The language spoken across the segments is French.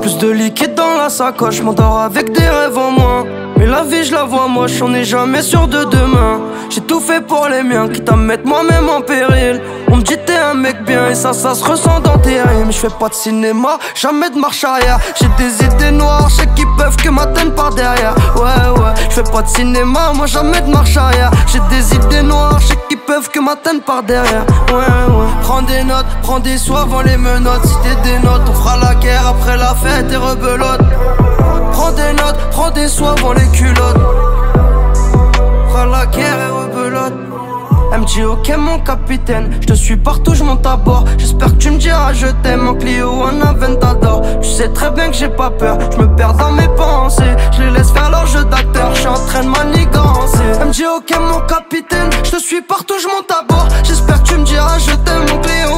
Plus de liquide dans la sacoche, m'endors avec des rêves en moins. Mais la vie, je la vois moche, on n'est jamais sûr de demain. J'ai tout fait pour les miens, quitte à mettre moi-même en péril. On me dit t'es un mec bien, et ça, ça se ressent dans tes rimes. Je fais pas de cinéma, jamais de marche arrière. J'ai des idées noires, je sais qu'ils peuvent que m'atteignent par derrière. Ouais, ouais, je fais pas de cinéma, moi jamais de marche arrière. J'ai des idées noires, je sais qu'ils peuvent que m'atteignent par derrière. Ouais, ouais. Prends des notes, prends des soins avant les menottes. Si t'es des notes, on fera la guerre après la fête et rebelote. Prends des notes, prends des soins avant les culottes. Fera la guerre. Elle me dit ok mon capitaine, je te suis partout, je monte à bord. J'espère que tu me diras je t'aime. En Clio en Aventador. Tu sais très bien que j'ai pas peur, je me perds dans mes pensées. Je les laisse faire leur jeu d'acteur, je suis en train de manigancer. Elle me dit ok mon capitaine, je te suis partout, je monte à bord. J'espère que tu me diras je t'aime en Clio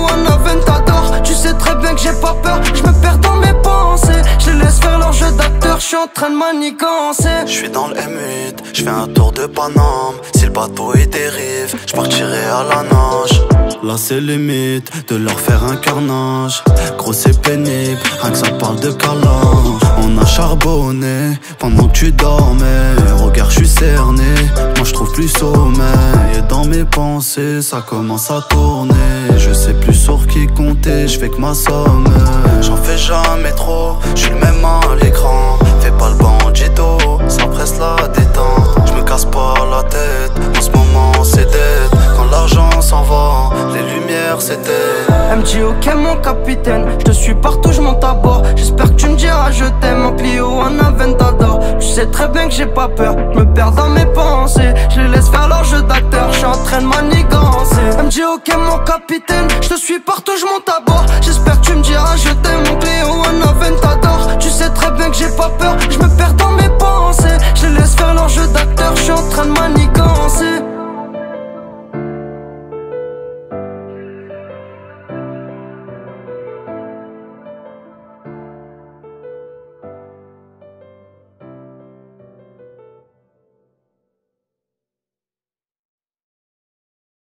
suis en train de manigancer. Je suis dans le M8, je fais un tour de Paname. Si le bateau il dérive, je partirai à la nage. Là c'est limite de leur faire un carnage. Gros c'est pénible, rien que ça parle de calange On a charbonné pendant que tu dormais. Regarde je suis cerné, moi je trouve plus sommeil. Et dans mes pensées ça commence à tourner. Je sais plus sur qui compter, je fais que ma somme. J'en fais jamais trop, dit ok mon capitaine, je te suis partout, je monte à bord. J'espère que tu me diras je t'aime. En Clio en Aventador. Tu sais très bien que j'ai pas peur, me perds dans mes pensées. Je les laisse faire leur jeu d'acteur, je suis en train de manigancer. Ok mon capitaine, je te suis partout, je monte à bord. J'espère que tu me diras je t'aime. En Clio en